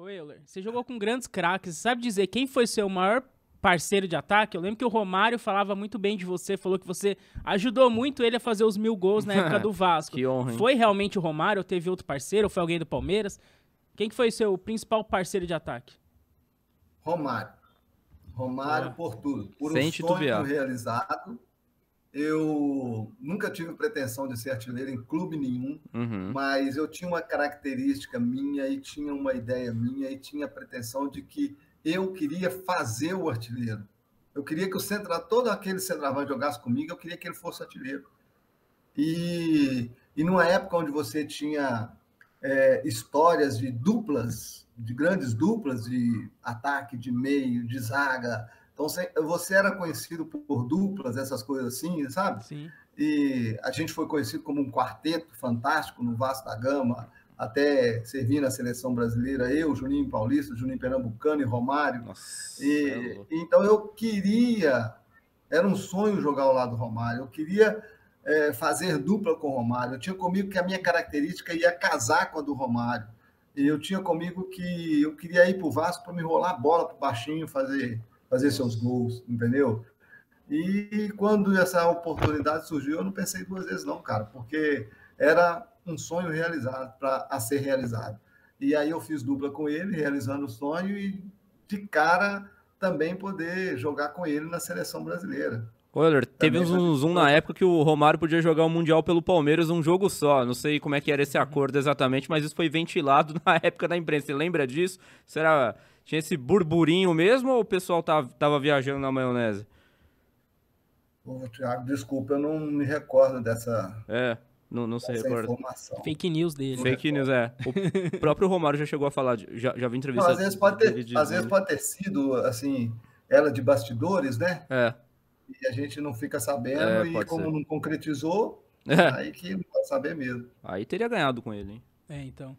Ô, Euler, você jogou com grandes craques. Você sabe dizer quem foi seu maior parceiro de ataque? Eu lembro que o Romário falava muito bem de você, falou que você ajudou muito ele a fazer os mil gols na época do Vasco. que honra, hein? Foi realmente o Romário ou teve outro parceiro? Ou foi alguém do Palmeiras? Quem que foi seu principal parceiro de ataque? Romário. Romário Boa. por tudo. Por Sem um sonho realizado. Eu nunca tive pretensão de ser artilheiro em clube nenhum, Uhum. mas eu tinha uma característica minha e tinha uma ideia minha e tinha a pretensão de que eu queria fazer o artilheiro. Eu queria que o central, todo aquele centroavante jogasse comigo, eu queria que ele fosse artilheiro. E, e numa época onde você tinha é, histórias de duplas, de grandes duplas de ataque, de meio, de zaga. Então você- era conhecido por duplas, essas coisas assim, sabe? Sim. E a gente foi conhecido como um quarteto fantástico no Vasco da Gama, até servir na seleção brasileira, eu, Juninho Paulista, Juninho Pernambucano e Romário. Nossa. E- é então eu queria, era um sonho jogar ao lado do Romário, eu queria eh, fazer dupla com o Romário. Eu tinha comigo que a minha característica ia casar com a do Romário. E eu tinha comigo que eu queria ir para o Vasco para me rolar a bola para o baixinho fazer, fazer seus gols, entendeu? E quando essa oportunidade surgiu, eu não pensei duas vezes, não, cara, porque era um sonho realizado, para a ser realizado. E aí eu fiz dupla com ele, realizando o sonho, e de cara também poder jogar com ele na seleção brasileira. Euler, teve Também um zoom, zoom na época que o Romário podia jogar o Mundial pelo Palmeiras um jogo só. Não sei como é que era esse acordo exatamente, mas isso foi ventilado na época da imprensa. Você lembra disso? Será tinha esse burburinho mesmo ou o pessoal tava, tava viajando na maionese? Ô, Thiago, desculpa, eu não me recordo dessa, É, não, não se recorda. Fake news dele. Fake news, é. O próprio Romário já chegou a falar, já, já vi Não, entrevista às vezes pode ter, às vezes pode ter sido assim, ela de bastidores, né? É, E a gente não fica sabendo, É, e como ser. não concretizou, é. aí que não pode saber mesmo. Aí teria ganhado com ele, hein? É, então.